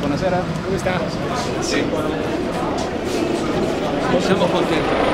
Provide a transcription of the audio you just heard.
Buonasera. Come sta? Sì. Siamo contenti.